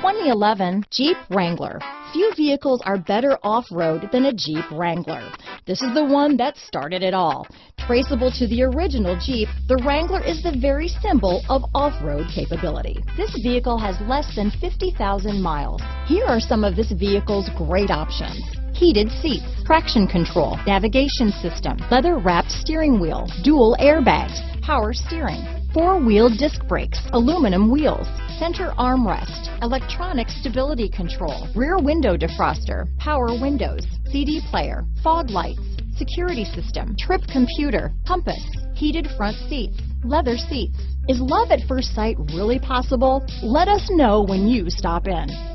2011 Jeep Wrangler. Few vehicles are better off-road than a Jeep Wrangler. This is the one that started it all. Traceable to the original Jeep, the Wrangler is the very symbol of off-road capability. This vehicle has less than 50,000 miles. Here are some of this vehicle's great options heated seats, traction control, navigation system, leather wrapped steering wheel, dual airbags, power steering, four-wheel disc brakes, aluminum wheels, center armrest, electronic stability control, rear window defroster, power windows, CD player, fog lights, security system, trip computer, compass, heated front seats, leather seats. Is love at first sight really possible? Let us know when you stop in.